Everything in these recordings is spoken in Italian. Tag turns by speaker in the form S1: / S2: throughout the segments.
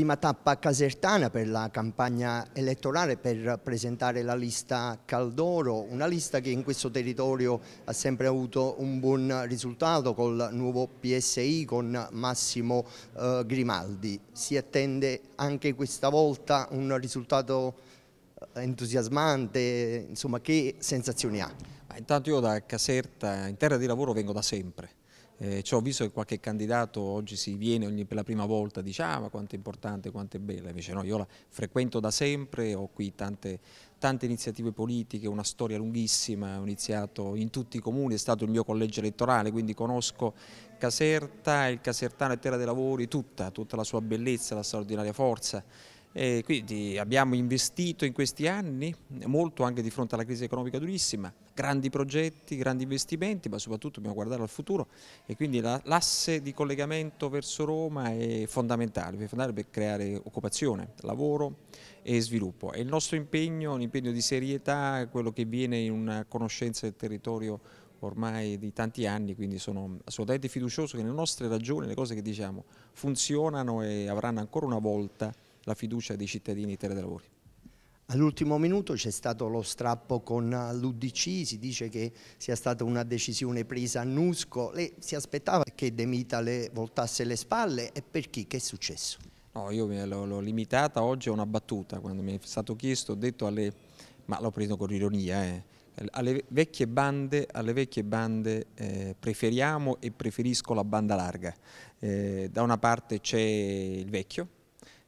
S1: prima tappa casertana per la campagna elettorale per presentare la lista Caldoro, una lista che in questo territorio ha sempre avuto un buon risultato col nuovo PSI con Massimo eh, Grimaldi. Si attende anche questa volta un risultato eh, entusiasmante, insomma che sensazioni ha?
S2: Intanto io da Caserta, in terra di lavoro vengo da sempre eh, ci ho visto che qualche candidato oggi si viene ogni, per la prima volta, dice ah quanto è importante, quanto è bella, invece no, io la frequento da sempre, ho qui tante, tante iniziative politiche, una storia lunghissima, ho iniziato in tutti i comuni, è stato il mio collegio elettorale, quindi conosco Caserta, il Casertano e Terra dei Lavori, tutta, tutta la sua bellezza, la straordinaria forza. E quindi abbiamo investito in questi anni molto anche di fronte alla crisi economica durissima, grandi progetti, grandi investimenti, ma soprattutto dobbiamo guardare al futuro e quindi l'asse di collegamento verso Roma è fondamentale, fondamentale per creare occupazione, lavoro e sviluppo. E il nostro impegno, un impegno di serietà, quello che viene in una conoscenza del territorio ormai di tanti anni, quindi sono assolutamente fiducioso che le nostre ragioni, le cose che diciamo, funzionano e avranno ancora una volta la fiducia dei cittadini dei Lavori.
S1: All'ultimo minuto c'è stato lo strappo con l'Udc, si dice che sia stata una decisione presa a Nusco, lei si aspettava che De Mita le voltasse le spalle e per chi? Che è successo?
S2: No, io l'ho limitata oggi a una battuta, quando mi è stato chiesto ho detto alle, ma l'ho preso con ironia, eh, alle vecchie bande, alle vecchie bande eh, preferiamo e preferisco la banda larga, eh, da una parte c'è il vecchio,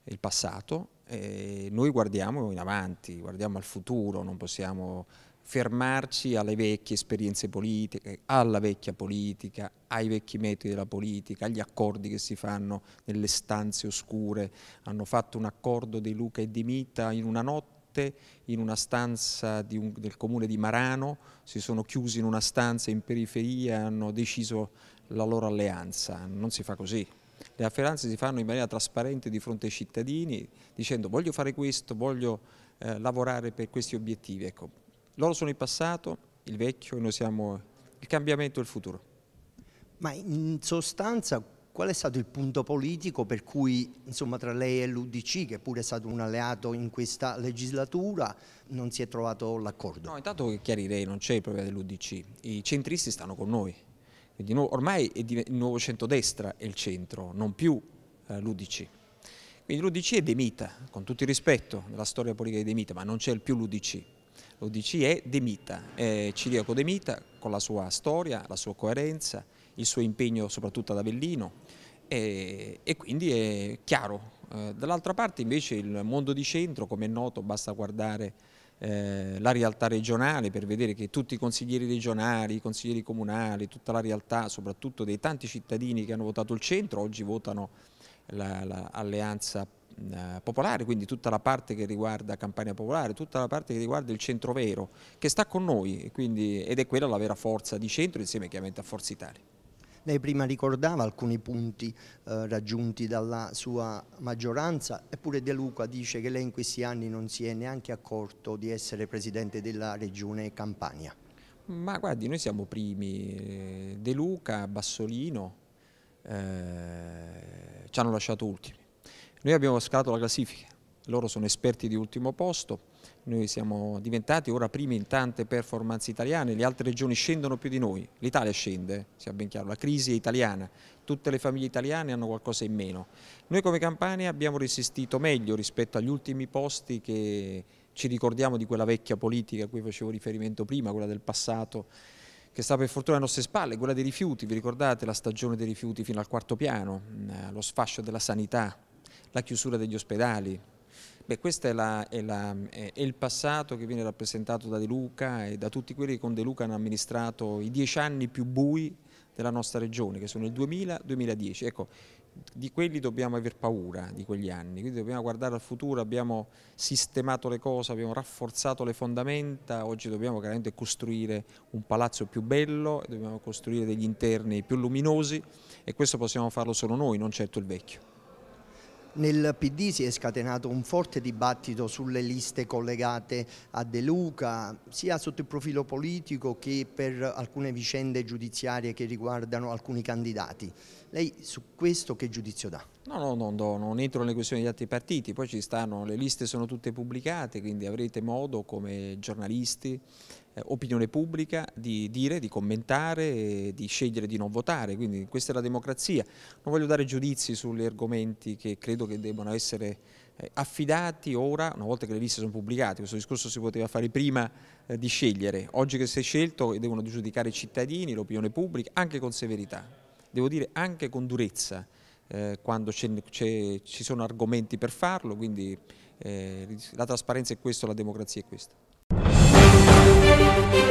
S2: il passato, e noi guardiamo in avanti, guardiamo al futuro, non possiamo fermarci alle vecchie esperienze politiche, alla vecchia politica, ai vecchi metodi della politica, agli accordi che si fanno nelle stanze oscure. Hanno fatto un accordo di Luca e di Mita in una notte in una stanza un, del comune di Marano, si sono chiusi in una stanza in periferia e hanno deciso la loro alleanza. Non si fa così. Le afferenze si fanno in maniera trasparente di fronte ai cittadini dicendo voglio fare questo, voglio eh, lavorare per questi obiettivi. Ecco, loro sono il passato, il vecchio e noi siamo il cambiamento e il futuro.
S1: Ma in sostanza qual è stato il punto politico per cui insomma, tra lei e l'Udc, che pure è stato un alleato in questa legislatura, non si è trovato l'accordo?
S2: No, intanto chiarirei, non c'è il problema dell'Udc, i centristi stanno con noi, quindi ormai il nuovo centrodestra è il centro, non più eh, l'Udc. Quindi l'Udc è Demita, con tutto il rispetto della storia politica di Demita, ma non c'è più l'Udc. L'Udc è Demita, è Ciriaco Demita con la sua storia, la sua coerenza, il suo impegno soprattutto ad Avellino e, e quindi è chiaro. Eh, Dall'altra parte invece il mondo di centro, come è noto, basta guardare eh, la realtà regionale per vedere che tutti i consiglieri regionali, i consiglieri comunali, tutta la realtà soprattutto dei tanti cittadini che hanno votato il centro oggi votano l'alleanza la, eh, popolare, quindi tutta la parte che riguarda Campania Popolare, tutta la parte che riguarda il centro vero che sta con noi quindi, ed è quella la vera forza di centro insieme chiaramente a Forza Italia.
S1: Lei prima ricordava alcuni punti eh, raggiunti dalla sua maggioranza, eppure De Luca dice che lei in questi anni non si è neanche accorto di essere Presidente della Regione Campania.
S2: Ma guardi, noi siamo primi, eh, De Luca, Bassolino, eh, ci hanno lasciato ultimi. Noi abbiamo scalato la classifica, loro sono esperti di ultimo posto, noi siamo diventati ora primi in tante performance italiane, le altre regioni scendono più di noi, l'Italia scende, sia ben chiaro, la crisi è italiana, tutte le famiglie italiane hanno qualcosa in meno. Noi come Campania abbiamo resistito meglio rispetto agli ultimi posti che ci ricordiamo di quella vecchia politica a cui facevo riferimento prima, quella del passato, che sta per fortuna alle nostre spalle, quella dei rifiuti, vi ricordate la stagione dei rifiuti fino al quarto piano, eh, lo sfascio della sanità, la chiusura degli ospedali, Beh, questo è, la, è, la, è, il passato che viene rappresentato da De Luca e da tutti quelli che con De Luca hanno amministrato i dieci anni più bui della nostra regione, che sono il 2000-2010. Ecco, di quelli dobbiamo aver paura, di quegli anni, quindi dobbiamo guardare al futuro, abbiamo sistemato le cose, abbiamo rafforzato le fondamenta, oggi dobbiamo chiaramente costruire un palazzo più bello, dobbiamo costruire degli interni più luminosi e questo possiamo farlo solo noi, non certo il vecchio.
S1: Nel PD si è scatenato un forte dibattito sulle liste collegate a De Luca, sia sotto il profilo politico che per alcune vicende giudiziarie che riguardano alcuni candidati. Lei su questo che giudizio dà?
S2: No, no, no, no non entro nelle questioni degli altri partiti, poi ci stanno, le liste sono tutte pubblicate, quindi avrete modo come giornalisti, opinione pubblica di dire, di commentare, di scegliere di non votare, quindi questa è la democrazia. Non voglio dare giudizi sugli argomenti che credo che debbano essere eh, affidati. Ora, una volta che le liste sono pubblicate, questo discorso si poteva fare prima eh, di scegliere, oggi che si è scelto devono giudicare i cittadini, l'opinione pubblica, anche con severità, devo dire anche con durezza eh, quando ci sono argomenti per farlo, quindi eh, la trasparenza è questo, la democrazia è questa.